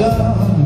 down